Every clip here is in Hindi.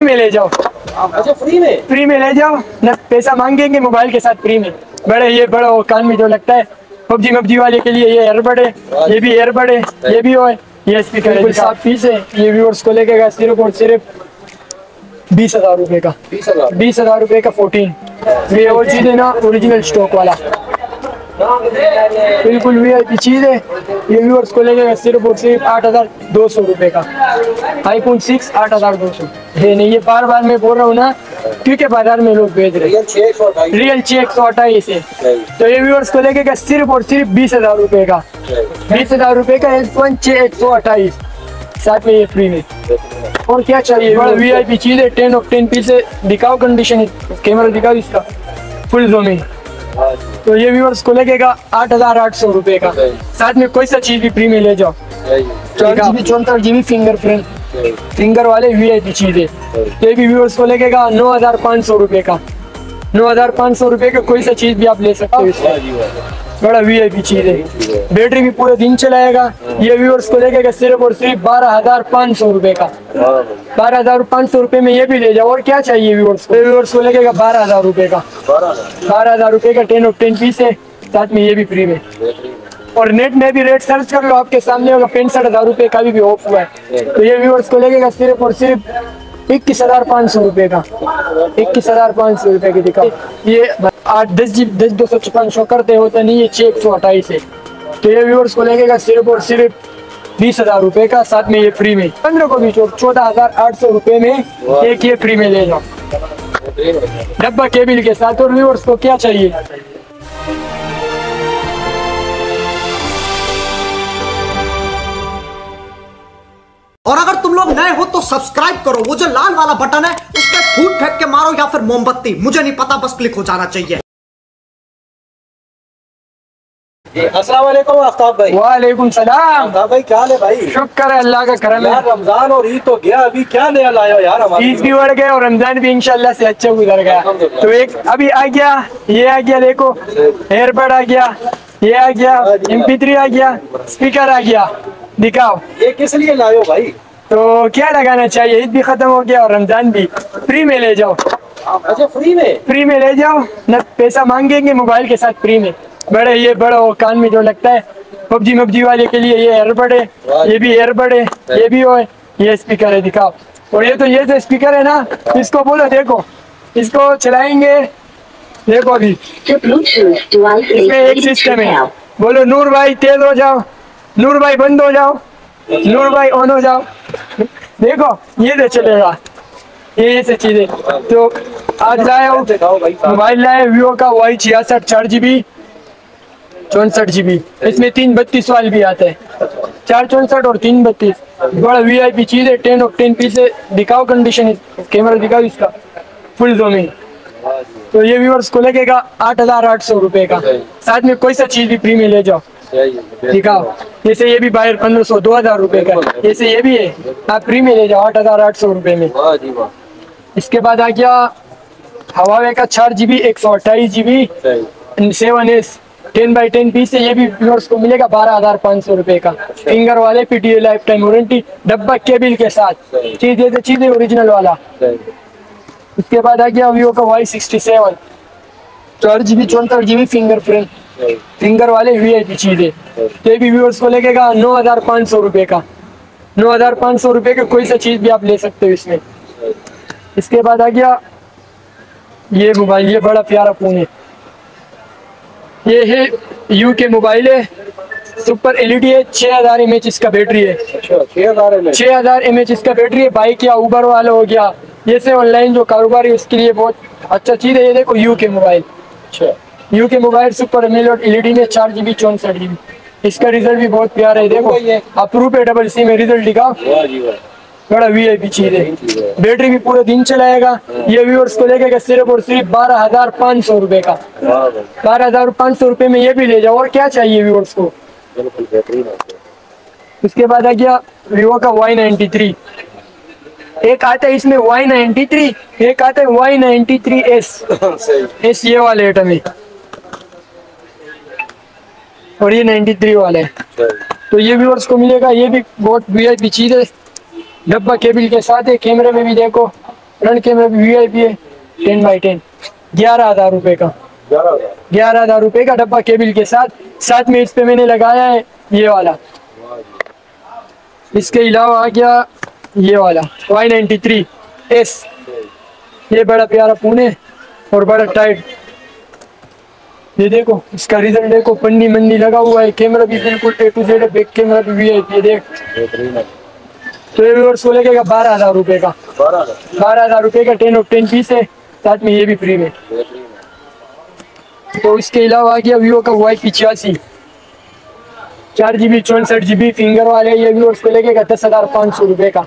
में ले जाओ। अच्छा फ्री में? फ्री में ले जाओ। न पैसा मांगेंगे मोबाइल के साथ फ्री में। बड़े ये बड़ा वो कान में जो लगता है पबजी मबजी वाले के लिए ये एयरबड है ये भी एयरबड है ये भी हो ये स्पीकर है सात पीस है ये व्यूअर्स को लेके सिर्फ़ और सिर्फ़ बीस हज़ार रूपए का। बीस हज़ार। बीस हज़ार रुपए का फोर्टीन ये वो चीज़ है ना ओरिजिनल स्टॉक वाला। बिल्कुल वी आई पी चीज़ है। ये व्यूअर्स को लेके सिर्फ़ और सिर्फ़ आठ हज़ार दो सौ रुपए का। आईफोन सिक्स आठ हज़ार दो सौ। ये नहीं ये बार बार मैं बोल रहा हूँ ना क्योंकि बाज़ार में लोग भेज रहे हैं। रियल छह सौ अट्ठाईस। चेक सौ अट्ठाईस है। तो ये व्यूअर्स को लेके सिर्फ़ और सिर्फ़ बीस हज़ार रुपए का। बीस हज़ार रुपए का वन छः एक सौ अट्ठाईस। साथ में ये फ्री में। और क्या चाहिए? बड़ा वी आई पी चीज़ है टेन ऑफ़ टेन पीस है दिखाओ कंडीशन कैमरा दिखाओ इसका। फुल जोमिंग तो ये व्यूअर्स को लगेगा आठ हज़ार आठ सौ रूपए का। साथ में कोई सा चीज़ भी फ्री में ले जाओ। चौंसठ जीबी फिंगर प्रिंट फिंगर वाले वी आई पी चीज़। है तो ये भी व्यूवर्स को लगेगा नौ हज़ार पाँच सौ रूपए का। नौ हज़ार पाँच सौ रूपए का कोई सा चीज़ भी आप ले सकते हो इसमें। बड़ा वी आई पी चीज़ है। बैटरी भी पूरे दिन चलाएगा। ये व्यूअर्स को लगेगा सिर्फ़ और सिर्फ़ बारह हज़ार पाँच सौ रुपए का। बारह हज़ार पाँच सौ रुपए में ये भी ले जाओ। और क्या चाहिए व्यूअर्स को? व्यूअर्स को लगेगा बारह हज़ार रुपए का। बारह हज़ार रुपए का टेन ऑफ़ टेन पीस है। साथ में ये भी फ्री में। और नेट में भी रेट सर्च कर लो। आपके सामने होगा पैंसठ हज़ार रूपए का भी, भी ऑफ़ हुआ है। तो ये व्यूअर्स को लगेगा सिर्फ़ और सिर्फ़ इक्कीस हज़ार पाँच सौ रुपए का। इक्कीस हज़ार पाँच सौ रुपए की दिखाओ ये आठ दस जी दस दो सौ छप्पन शो करते हो तो नहीं ये छः एक सौ अट्ठाईस है। तो ये व्यूअर्स को लगेगा सिर्फ़ और सिर्फ़ बीस हज़ार रुपए का साथ में ये फ्री में। पंद्रह को भी चौदह हज़ार आठ सौ रुपए में एक ये फ्री में ले जाओ। डब्बा केबिल के साथ और व्यूअर्स को क्या चाहिए? और अगर तुम लोग नए हो तो सब्सक्राइब करो। वो जो लाल वाला बटन है फूट फेंक के मारो या फिर मोमबत्ती? मुझे नहीं पता बस क्लिक हो जाना चाहिए। अस्सलाम वालेकुम आफ्ताब भाई। वालेकुम सलाम। भाई क्या हाल है भाई? शुक्र है अल्लाह का करम यार है रमज़ान और ईद तो गया अभी क्या नया लाए हो यार ईद भी बढ़ गए और रमज़ान भी इंशाल्लाह से अच्छा गुजर गया। तो एक अभी आ गया ये आ गया देखो एयरबड आ गया ये आ गया एम आ गया स्पीकर आ गया। दिखाओ। ये किस लिए लाए हो भाई? तो क्या लगाना चाहिए? ईद भी खत्म हो गया और रमज़ान भी। फ्री में ले जाओ। अच्छा फ्री में? फ्री में ले जाओ। न पैसा मांगेंगे मोबाइल के साथ फ्री में। बड़े ये बड़ा वो कान में जो लगता है। पबजी मबजी वाले के लिए ये एयरबड है। ये भी एयरबड है। ये भी हो है। ये स्पीकर है दिखाओ। और ये तो ये जो स्पीकर है ना। इसको बोलो देखो। इसको चलाएँगे। देखो अभी। इसमें एक सिस्टम है। बोलो नूर भाई तेज हो जाओ। नूर भाई बंद हो जाओ। नूर भाई ऑन हो जाओ। देखो, ये तो चलेगा। ये ऐसे चीज़ें। तो आज लाए। मोबाइल लाए वीवो का वाई छियासठ चार जीबी चौसठ जीबी इसमें तीन बत्तीस वाल भी आते हैं। चार चौसठ और तीन बत्तीस। बड़ा वी आई पी चीज़ है टेन और टेन पीस है। दिखाओ कंडीशन कैमरा दिखाओ इसका। फुल जोमिंग तो ये व्यूअर्स को लगेगा आठ हज़ार आठ सौ रुपए का। साथ में कोई सा चीज़ भी फ्री में ले जाओ। दिखाओ जैसे ये भी बाहर पंद्रह सौ दो हज़ार रुपए का जैसे ये भी है आप फ्री में ले जाओ आठ हज़ार आठ सौ रुपए में। इसके बाद आ गया हवावे का चार जीबी एक सौ अट्ठाईस GB seven S ten by ten piece है ये भी व्यूअर्स को मिलेगा बारह हज़ार पाँच सौ रुपए का। फिंगर वाले पीटीए लाइफ टाइम वारंटी डब्बा केबिल के साथ। चीज़ चीज़ ओरिजिनल वाला। सही। उसके बाद आ गया वीवो का वाई सिक्सटी सेवन चार जीबी चौहत्तर जीबी फिंगर प्रिंट फिंगर वाले वी आई पी चीज़ ये भी व्यूअर्स को लगेगा नौ हज़ार पाँच सौ रुपए का। नौ हज़ार पाँच सौ रुपए का कोई सा चीज़ भी आप ले सकते हो इसमें। इसके बाद आ गया ये मोबाइल ये बड़ा प्यारा फ़ोन है। ये है यू के मोबाइल है। सुपर एलईडी है छह हज़ार एम एच इसका बैटरी है। अच्छा छह हज़ार एम एच इसका बैटरी है। बाइक या उबर वाला हो गया। जैसे ऑनलाइन जो कारोबार है उसके लिए बहुत अच्छा चीज़ है। ये देखो यू के मोबाइल अच्छा। यू के मोबाइल सुपर एमुलेट एलईडी में चार जीबी चौसठ जीबी इसका रिज़ल्ट भी बहुत प्यारा है देखो। अप्रूव है। डबल सी में रिज़ल्ट दिखा वाह बड़ा वी आई पी चीज़ है। बैटरी भी पूरे दिन चलाएगा। ये व्यूअर्स को लेके सिर्फ़ और सिर्फ़ बारह हज़ार पाँच सौ रुपए का। बारह हज़ार पाँच सौ रुपए में ये भी ले जाओ। और क्या चाहिए व्यूअर्स को? है। उसके बाद आ गया वीवो का वाई नाइन्टी थ्री एक आता है इसमें वाई नाइन्टी थ्री एक आता है Y ninety three S S ये वाले आइटम है। और ये नाइन्टी थ्री वाला है। तो ये व्यूअर्स को मिलेगा, ये भी बहुत वी आई पी चीज़ है। डब्बा केबिल के साथ है कैमरे में भी देखो फ्रंट कैमरा भी वीआईपी है टेन बाई टेन ग्यारह हज़ार रुपए का। ग्यारह हज़ार रुपए का डब्बा केबल के साथ। साथ में इस पे मैंने लगाया है ये वाला। इसके अलावा आ गया ये वाला वाई नाइन्टी थ्री एस ये बड़ा प्यारा है और बड़ा टाइट ये देखो इसका रिज़ल्ट देखो पन्नी मन्नी लगा हुआ है कैमरा भी बिल्कुल A to Z back camera भी वी आई देख। तो ये व्यूअर्स को लगेगा बारह हज़ार रुपए का। बारह हज़ार? रुपए का टेन ऑफ़ टेन पीस है साथ में ये भी फ्री में। तो इसके अलावा आ गया वीवो का वाई पिचासी चार जीबी चौसठ जीबी फिंगर वाले ये व्यूअर्स को लगेगा दस हज़ार पाँच सौ रुपए का।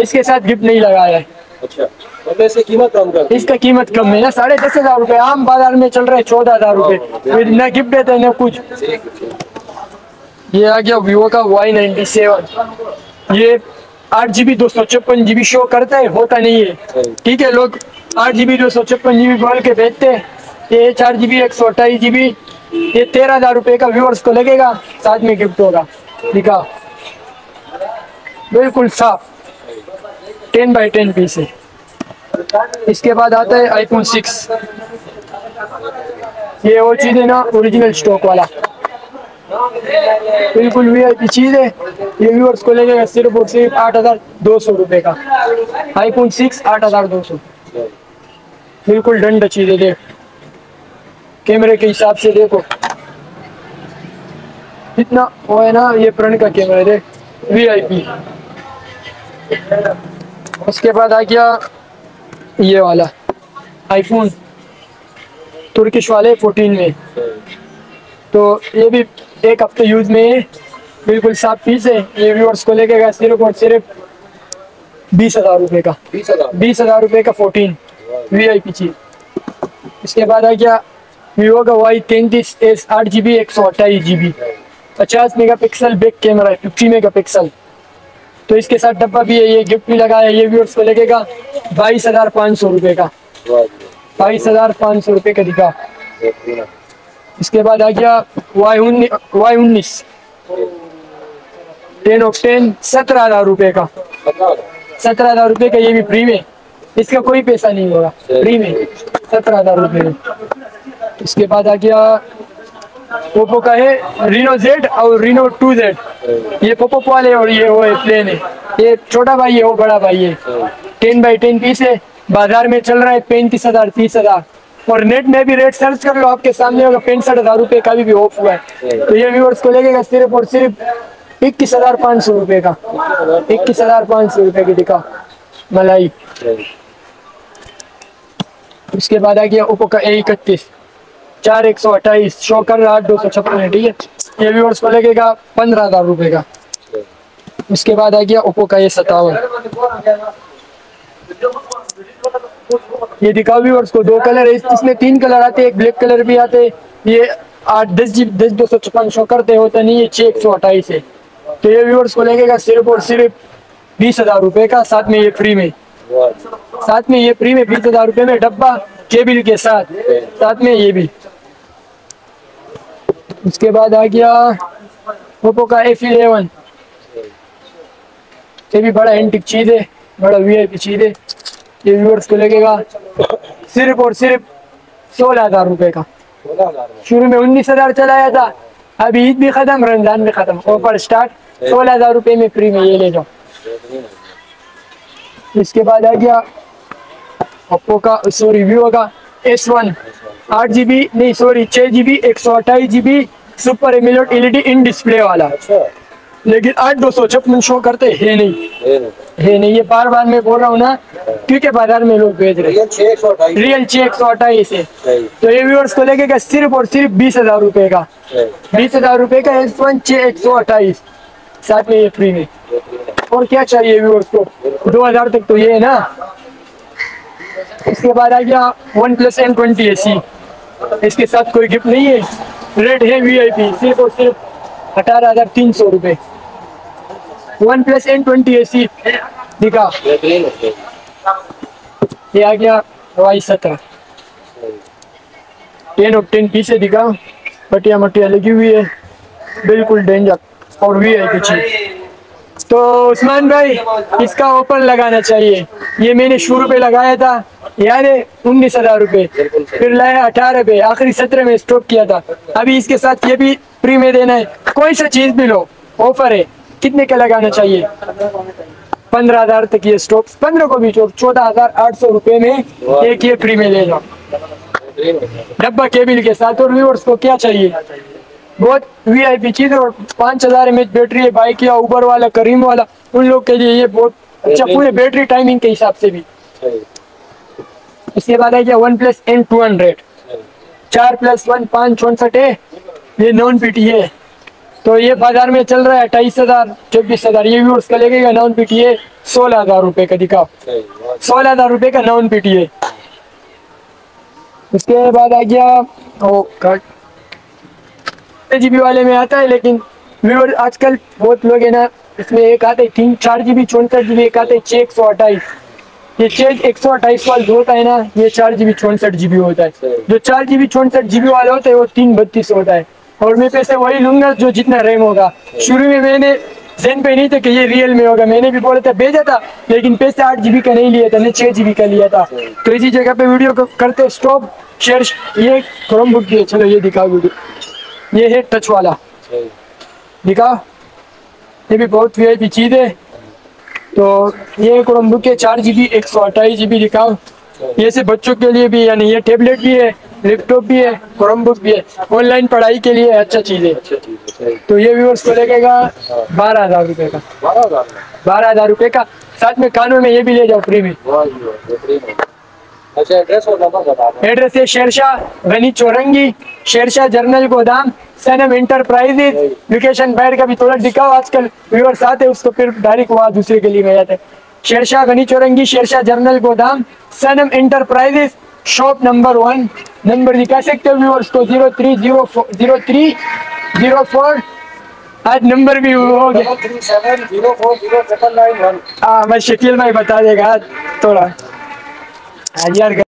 इसके साथ गिफ्ट नहीं लगाया है। अच्छा। इसकी कीमत कम कर इसका कीमत कम है। ना साढ़े दस हज़ार रूपए आम बाज़ार में चल रहा है चौदह हज़ार रूपए। फिर न गिफ्ट देते हैं न कुछ। है, ये आ गया वीवो का वाई नाइन्टी सेवन ये आठ जीबी दो सौ छप्पन जीबी शो करता है होता नहीं है। ठीक है लोग आठ जीबी दो सौ छप्पन जीबी बोल के बेचते हैं। ये चार जीबी एक सौ अट्ठाईस जीबी ये तेरह हज़ार रुपए का व्यूअर्स को लगेगा साथ में गिफ्ट होगा। दिखा। बिल्कुल साफ़। टेन बाई टेन पीस है। इसके बाद आता है आईफोन सिक्स ये वो चीज़ है ना ओरिजिनल स्टॉक वाला। बिल्कुल वी चीज़ है। ये व्यूअर्स को लगेगा सिर्फ़ और सिर्फ़ आठ हज़ार दो सौ रुपए का। आईफोन सिक्स आठ हज़ार दो सौ। बिल्कुल डंड चीज़ है, देख। कैमरे के हिसाब से देखो। कितना वो है ना, ये फ्रंट का कैमरा है, देख। वी आई पी उसके बाद आ गया ये वाला आईफोन तुर्किश वाले 14 में। तो ये भी एक हफ़्ते यूज़ में है। बिल्कुल साफ़ पीस है। ये व्यूअर्स को लगेगा सिर्फ़ और सिर्फ़ बीस हज़ार रुपए का। बीस हज़ार? रुपये का फोर्टीन वी आई पी चीज़। इसके बाद आ गया वीवो का वाई तैंतीस एस आठ जी बी एक सौ अट्ठाईस जी बी पचास मेगा पिक्सल बैक कैमरा है फिफ्टी मेगा पिक्सल तो इसके साथ डब्बा भी है, ये गिफ्ट भी लगा है, ये व्यूअर्स को लगेगा बाईस हज़ार पाँच सौ रुपए का। बाईस हज़ार पाँच सौ रुपए का दिखा। इसके बाद आ गया वाई उन्नीस टेन ऑफ़ टेन, सत्रह हज़ार रुपए का। सत्रह हज़ार रुपए का ये भी फ्री में। इसका कोई पैसा नहीं होगा। फ्री में। सत्रह हज़ार रुपए में। इसके बाद आ गया पोपो का है रीनो जेड और रीनो टू जेड ये पोपो वाले और ये वो है प्लेन है। ये छोटा भाई है वो बड़ा भाई है। टेन बाई टेन पीस है। बाज़ार में चल रहा है पैंतीस हज़ार तीस हज़ार। और नेट में भी रेट सर्च कर लो आपके सामने होगा पैंसठ हज़ार रुपए का भी, भी ऑफ़ हुआ है। तो ये व्यूअर्स को लगेगा सिर्फ़ और सिर्फ़ इक्कीस हज़ार पाँच सौ रुपए का। इक्कीस हज़ार पाँच सौ रुपए की दिखा मलाई। उसके बाद आ गया ओप्पो का ए इकतीस। चार एक सौ अट्ठाईस शो आठ दो सौ छप्पन है, ठीक है? ये व्यूअर्स को लगेगा पंद्रह हज़ार रुपए का। उसके बाद आ गया ओप्पो का ये सतावन ये दिखाओ व्यूअर्स को, दो कलर है, इसमें तीन कलर आते, एक ब्लैक कलर भी आते। ये आठ, दस जी, दस, दो सौ छप्पन शो करते होता नहीं है छः एक सौ अट्ठाईस है। तो ये व्यूअर्स को लगेगा सिर्फ़ और सिर्फ़ बीस हज़ार रुपए का, साथ में ये फ्री में। साथ में ये फ्री में बीस हज़ार रुपए में डब्बा, केबिल के साथ। साथ में ये भी। उसके बाद आ गया ओप्पो का एफ़ इलेवन ये भी बड़ा एंटिक चीज़ है बड़ा वीआईपी चीज़ है। ये व्यूअर्स को लगेगा सिर्फ़ और सिर्फ़ सोलह हज़ार रुपए का। शुरू में उन्नीस हज़ार चलाया था अभी ईद भी खत्म रमज़ान भी खत्म। ऑफ़र स्टार्ट सोलह हज़ार रुपए में फ्री में ये ले जाओ। इसके बाद आ गया ओप्पो का सॉरी वीवो का एस वन आठ जी बी नहीं सॉरी छः जी बी एक सौ अट्ठाईस GB super AMOLED LED in display वाला। अच्छा। लेकिन आठ दो सौ छप्पन शो करते है नहीं। है नहीं। ये बार बार मैं बोल रहा हूँ ना क्योंकि बाज़ार में लोग भेज रहे रियल छः एक सौ अट्ठाईस। रियल छः एक सौ अट्ठाईस है। तो ये व्यूअर्स को लगेगा सिर्फ़ और सिर्फ़ बीस हज़ार रूपए का। बीस हज़ार रूपए का एस वन छः एक सौ अट्ठाईस। साथ में ये फ्री में। और क्या चाहिए व्यूअर्स को? दो हज़ार तक तो ये है ना। इसके बाद आ गया OnePlus M twenty A C इसके साथ कोई गिफ्ट नहीं है। रेट है वी आई पी सिर्फ़ और सिर्फ़ अठारह हज़ार तीन सौ रुपए। OnePlus M twenty A C दिखा। ये आ गया वाई सत्रह। टेन ऑफ़ टेन पीछे दिखा। पटिया मटिया लगी हुई है। बिल्कुल डेंजर और वी आई पी चीज़। तो उस्मान भाई, इसका ओपन लगाना चाहिए। ये मैंने शुरू पे लगाया था, यानी उन्नीस हज़ार रूपए फिर लाया अठारह पे, आखिरी सत्रह में स्टॉप किया था। अभी इसके साथ ये भी फ्री में देना है। कोई सा चीज़ भी लो ऑफ़र है। कितने का लगाना चाहिए? पंद्रह हज़ार तक ये स्टॉक पंद्रह को भी चौदह हज़ार आठ सौ रुपए में एक ये फ्री में ले लो। डब्बा केबिल के साथ और व्यूअर्स को क्या चाहिए? बहुत वीआईपी चीज़ और पाँच हज़ार एम बैटरी है बाइक या उबर वाला करीम वाला उन लोग के लिए ये बहुत अच्छा पूरे बैटरी टाइमिंग के हिसाब से भी। इसके बाद है क्या one plus N two hundred चार प्लस वन पाँच चौसठ है ये नॉन पीटी है। तो ये बाज़ार में चल रहा है अट्ठाईस हज़ार चौबीस हज़ार ये भी उसका लगेगा नॉन पीटी है सोलह हज़ार रुपए का दिखाओ। सोलह हज़ार रुपए का नॉन पीटी है। उसके बाद आ गया ओ कट जीबी वाले में आता है लेकिन व्यूअर आजकल बहुत लोग है ना इसमें एक आते हैं तीन चार जीबी चौंसठ जीबी एक आते हैं एक सौ अट्ठाईस। ये चेक एक सौ अट्ठाईस वाला जो होता है ना ये चार जीबी चौंसठ जीबी होता है। जो चार जीबी चौंसठ जीबी वाले होते हैं वो तीन बत्तीस होता है। और मैं पैसे वही लूँगा जो जितना रैम होगा। शुरू में मैंने जेन पे नहीं था कि ये रियल में होगा। मैंने भी बोला था भेजा था लेकिन पैसे आठ जीबी का नहीं लिया था मैं छह जीबी का लिया था। तो इसी जगह पे वीडियो को करते स्टॉप शेयर ये क्रोम बुक चलो ये दिखाओ वीडियो ये है टच वाला। दिखाओ ये भी बहुत वी आई चीज़ है। तो ये क्रोम बुक है चार जीबी एक सौ अट्ठाईस जीबी दिखाओ ये से बच्चों के लिए भी यानी ये टेबलेट भी है लैपटॉप भी है क्रोम बुक भी है। ऑनलाइन पढ़ाई के लिए अच्छा चीज़ है। अच्छा है तो ये व्यूअर्स को लगेगा बारह हज़ार रुपए का। बारह हज़ार में? बारह हज़ार रुपए का। साथ में कानों में ये भी ले जाओ फ्री में। अच्छा एड्रेस और नंबर बता दें। एड्रेस है शेरशाह गनी चौरंगी शेरशाह जर्नल गोदाम सनम इंटरप्राइजेज लोकेशन बैठ का भी थोड़ा दिखाओ आजकल व्यूअर्स आते हैं उसको फिर डायरेक्ट वहाँ दूसरे गली में जाते हैं। शेरशाह गनी चौरंगी शेरशाह जर्नल गोदाम Sanam enterprises shop number one number दिखा सकते हो व्यूअर्स को zero three zero zero three zero four आज नंबर भी हो गया। हाँ मैं शकील भाई बता देगा आज थोड़ा। आज यार